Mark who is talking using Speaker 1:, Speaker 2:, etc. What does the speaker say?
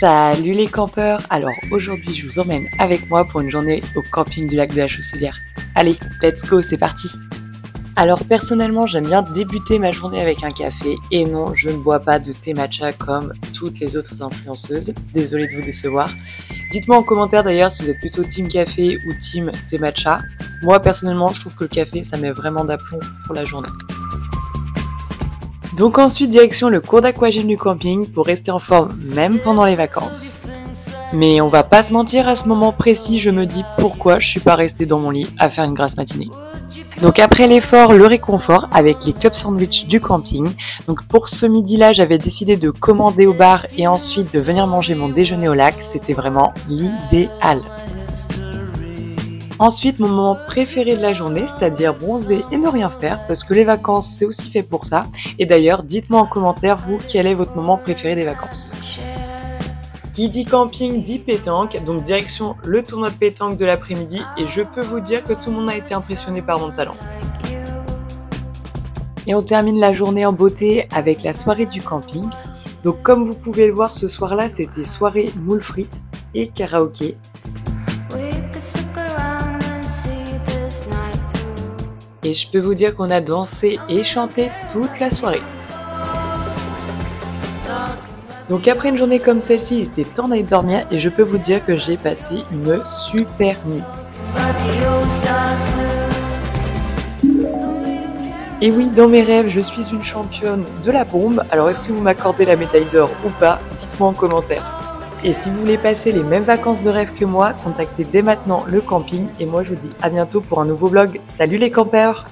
Speaker 1: Salut les campeurs Alors aujourd'hui je vous emmène avec moi pour une journée au camping du lac de la Chausselière. Allez, let's go, c'est parti alors personnellement j'aime bien débuter ma journée avec un café et non je ne bois pas de thé matcha comme toutes les autres influenceuses. Désolée de vous décevoir. Dites-moi en commentaire d'ailleurs si vous êtes plutôt team café ou team thé matcha. Moi personnellement je trouve que le café ça met vraiment d'aplomb pour la journée. Donc ensuite direction le cours d'aquagym du camping pour rester en forme même pendant les vacances. Mais on va pas se mentir, à ce moment précis, je me dis pourquoi je suis pas restée dans mon lit à faire une grasse matinée. Donc après l'effort, le réconfort avec les cup sandwich du camping. Donc pour ce midi-là, j'avais décidé de commander au bar et ensuite de venir manger mon déjeuner au lac. C'était vraiment l'idéal. Ensuite, mon moment préféré de la journée, c'est-à-dire bronzer et ne rien faire, parce que les vacances, c'est aussi fait pour ça. Et d'ailleurs, dites-moi en commentaire, vous, quel est votre moment préféré des vacances? Qui dit camping dit pétanque, donc direction le tournoi de pétanque de l'après-midi, et je peux vous dire que tout le monde a été impressionné par mon talent. Et on termine la journée en beauté avec la soirée du camping. Donc comme vous pouvez le voir ce soir-là, c'était soirée moule frites et karaoké. Et je peux vous dire qu'on a dansé et chanté toute la soirée. Donc après une journée comme celle-ci, il était temps d'aller dormir et je peux vous dire que j'ai passé une super nuit. Et oui, dans mes rêves, je suis une championne de la bombe. Alors est-ce que vous m'accordez la médaille d'or ou pas? Dites-moi en commentaire. Et si vous voulez passer les mêmes vacances de rêve que moi, contactez dès maintenant le camping et moi je vous dis à bientôt pour un nouveau vlog. Salut les campeurs